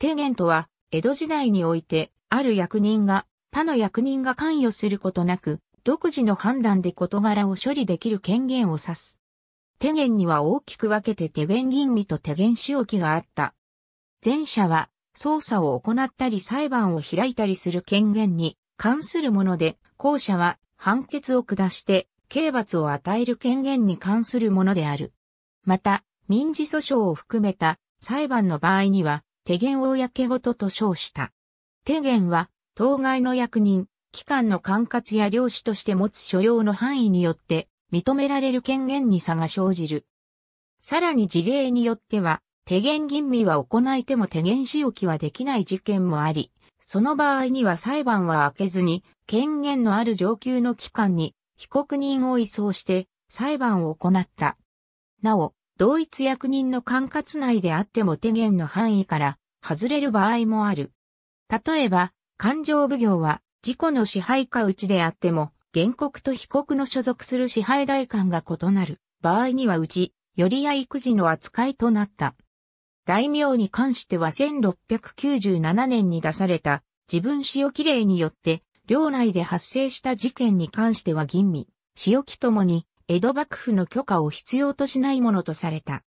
提言とは、江戸時代において、ある役人が、他の役人が関与することなく、独自の判断で事柄を処理できる権限を指す。手言には大きく分けて手言吟味と手言仕置きがあった。前者は、捜査を行ったり裁判を開いたりする権限に関するもので、後者は判決を下して刑罰を与える権限に関するものである。また、民事訴訟を含めた裁判の場合には、手言公事と称した。手言は、当該の役人、機関の管轄や領主として持つ所要の範囲によって認められる権限に差が生じる。さらに事例によっては、手言吟味は行いても手言仕置きはできない事件もあり、その場合には裁判は開けずに、権限のある上級の機関に被告人を移送して裁判を行った。なお、同一役人の管轄内であっても手言の範囲から外れる場合もある。例えば、勘定奉行は自己の支配下内であっても、原告と被告の所属する支配代官が異なる場合にはうち、よりや育児の扱いとなった。大名に関しては1697年に出された自分使用規例によって領内で発生した事件に関しては吟味、使用規ともに江戸幕府の許可を必要としないものとされた。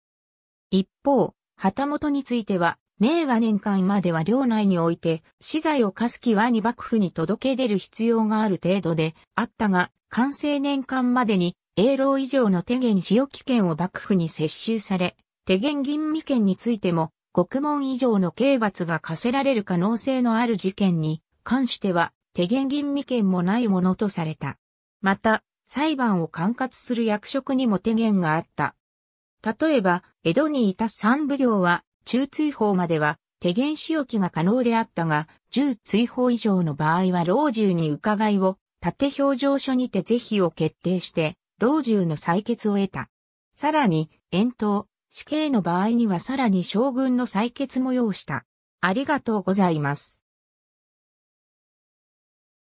一方、旗本については明和年間までは領内において、資材を課す気はに幕府に届け出る必要がある程度であったが、完成年間までに、永老以上の手言使用期権を幕府に接収され、手言吟味権についても、国門以上の刑罰が課せられる可能性のある事件に関しては、手言吟味権もないものとされた。また、裁判を管轄する役職にも手言があった。例えば、江戸にいた三奉行は、中追放までは手言仕置きが可能であったが、10追放以上の場合は老中に伺いを、縦表情書にて是非を決定して、老中の採決を得た。さらに、遠投、死刑の場合にはさらに将軍の採決も要した。ありがとうございます。